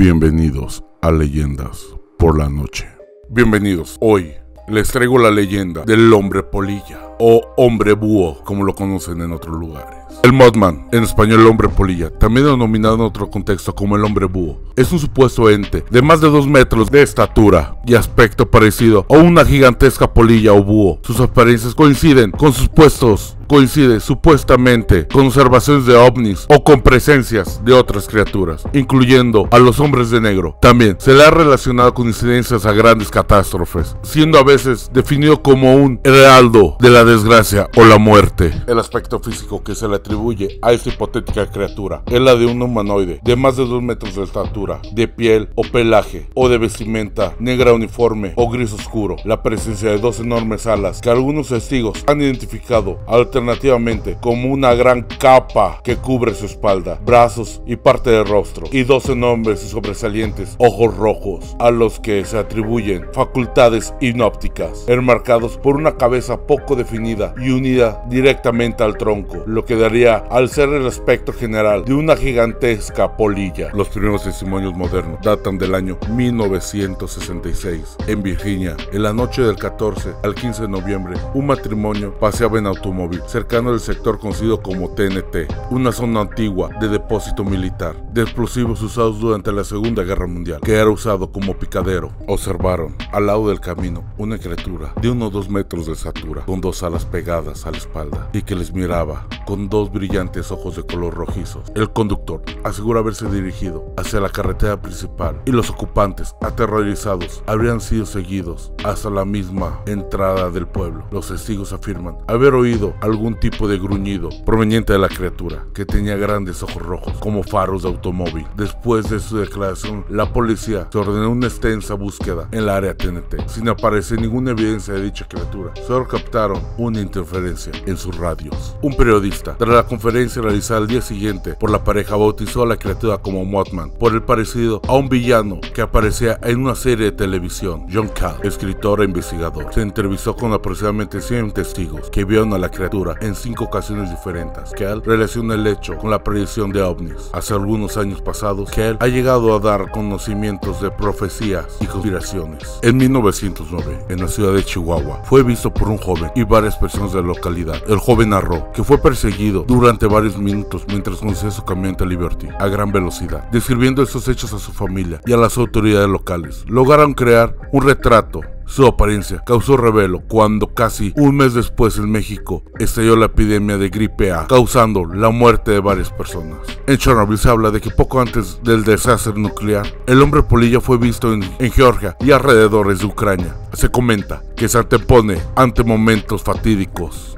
Bienvenidos a Leyendas por la Noche. Bienvenidos. Hoy les traigo la leyenda del hombre polilla o hombre búho, como lo conocen en otros lugares. El Mothman, en español hombre polilla, también denominado en otro contexto como el hombre búho, es un supuesto ente de más de 2 metros de estatura y aspecto parecido a una gigantesca polilla o búho. Sus apariencias coinciden con sus puestos coincide supuestamente con observaciones de ovnis o con presencias de otras criaturas, incluyendo a los hombres de negro. También se le ha relacionado con incidencias a grandes catástrofes, siendo a veces definido como un heraldo de la desgracia o la muerte. El aspecto físico que se le atribuye a esta hipotética criatura es la de un humanoide de más de 2 metros de estatura, de piel o pelaje o de vestimenta negra uniforme o gris oscuro. La presencia de dos enormes alas que algunos testigos han identificado alternativamente como una gran capa que cubre su espalda, brazos y parte del rostro, y dos enormes y sobresalientes ojos rojos a los que se atribuyen facultades inópticas, enmarcados por una cabeza poco definida y unida directamente al tronco, lo que daría al ser el aspecto general de una gigantesca polilla. Los primeros testimonios modernos datan del año 1966 en Virginia. En la noche del 14 al 15 de noviembre, un matrimonio paseaba en automóvil cercano del sector conocido como TNT, una zona antigua de depósito militar de explosivos usados durante la Segunda Guerra Mundial, que era usado como picadero. Observaron al lado del camino una criatura de unos dos metros de estatura, con dos alas pegadas a la espalda y que les miraba con dos brillantes ojos de color rojizos. El conductor asegura haberse dirigido hacia la carretera principal y los ocupantes, aterrorizados, habrían sido seguidos hasta la misma entrada del pueblo. Los testigos afirman haber oído algún tipo de gruñido proveniente de la criatura, que tenía grandes ojos rojos como faros de automóvil. Después de su declaración, la policía se ordenó una extensa búsqueda en la área TNT, sin aparecer ninguna evidencia de dicha criatura. Solo captaron una interferencia en sus radios. Un periodista, tras la conferencia realizada el día siguiente por la pareja, bautizó a la criatura como Mothman, por el parecido a un villano que aparecía en una serie de televisión. John Cal, escritor e investigador, se entrevistó con aproximadamente 100 testigos que vieron a la criatura en cinco ocasiones diferentes. Kell relaciona el hecho con la predicción de ovnis. Hace algunos años pasados, Kell ha llegado a dar conocimientos de profecías y conspiraciones. En 1909, en la ciudad de Chihuahua, fue visto por un joven y varias personas de la localidad. El joven narró que fue perseguido durante varios minutos mientras conducía su camioneta Liberty a gran velocidad, describiendo estos hechos a su familia y a las autoridades locales. Lograron crear un retrato su apariencia causó revelo cuando casi un mes después en México estalló la epidemia de gripe A, causando la muerte de varias personas. En Chernobyl se habla de que poco antes del desastre nuclear, el hombre polilla fue visto en, Georgia y alrededores de Ucrania. Se comenta que se antepone ante momentos fatídicos.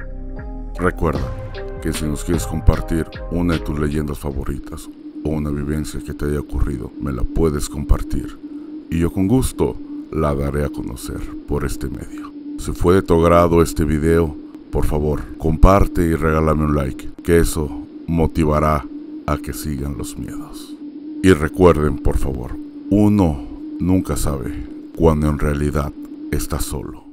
Recuerda que si nos quieres compartir una de tus leyendas favoritas o una vivencia que te haya ocurrido, me la puedes compartir. Y yo con gusto la daré a conocer por este medio. Si fue de tu agrado este video, por favor, comparte y regálame un like, que eso motivará a que sigan los miedos. Y recuerden, por favor, uno nunca sabe cuando en realidad está solo.